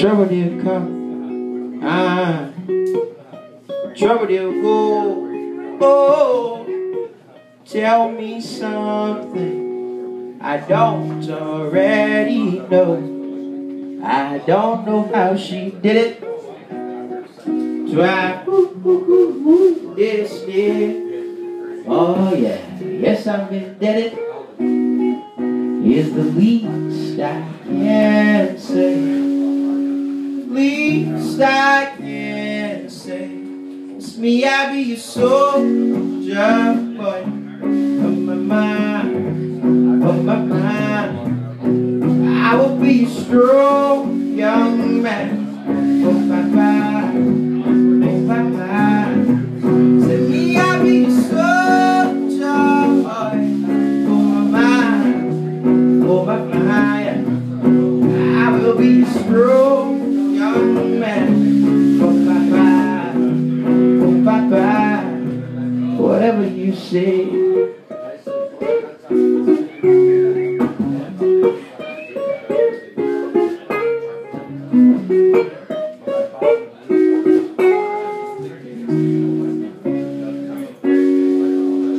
Trouble didn't come. Ah. Trouble didn't go. Oh. Tell me something I don't already know. I don't know how she did it. Try this year. Oh yeah, yes I've been did it. Is the least I can say. Least I can say. It's me, I be your soldier boy. Of my mind, of my mind. I will be a strong young man. Whatever you say.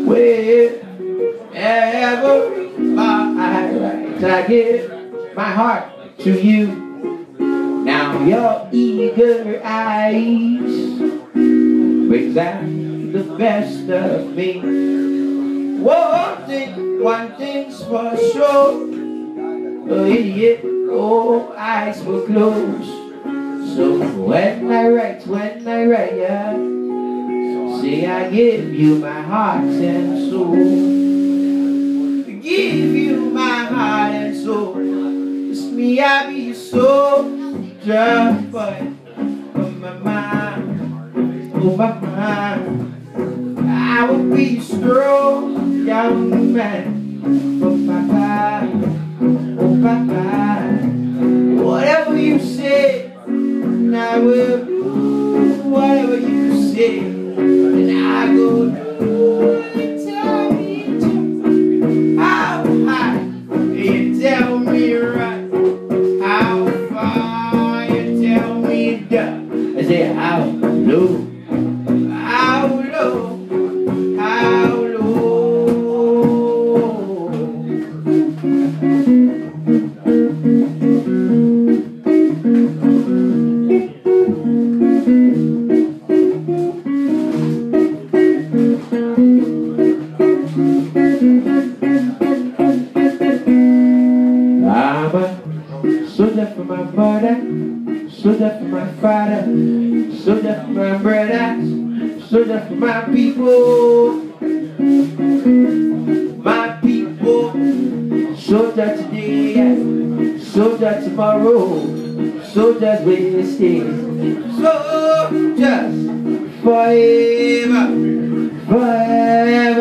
Wherever my I give my heart to you. Now your eager eyes brings out the best of me. One thing, one thing's for sure. Oh, idiot, oh, eyes were closed. So when I write, when I write, yeah, say I give you my heart and soul. Give you my heart and soul. It's me, I be your soldier, boy. Oh, my mind, oh, my mind. I will be a strong young man. Oh, mind, oh, mind. Whatever you say, I will do whatever you say. My father, soldier for my brothers, soldier for my people. My people, soldier today, soldier tomorrow, soldiers stay. Soldiers forever, forever.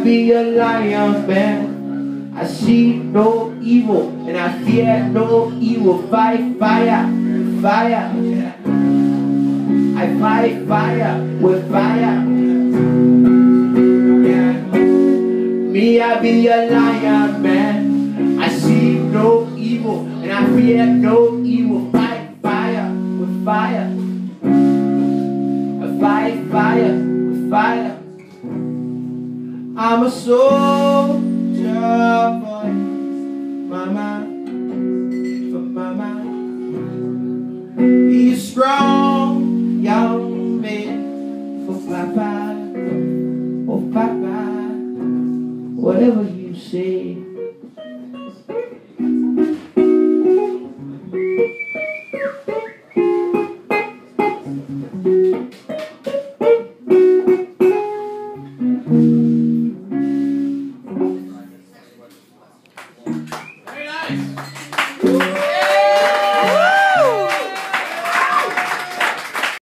I be a lion man. I see no evil and I fear no evil. Fight fire, fire. I fight fire with fire. Me, I be a lion man. I see no evil, and I fear no evil. Fight fire with fire. I fight fire with fire. I'm a soldier for mama, for mama. Be strong young man for papa, oh papa, whatever you say.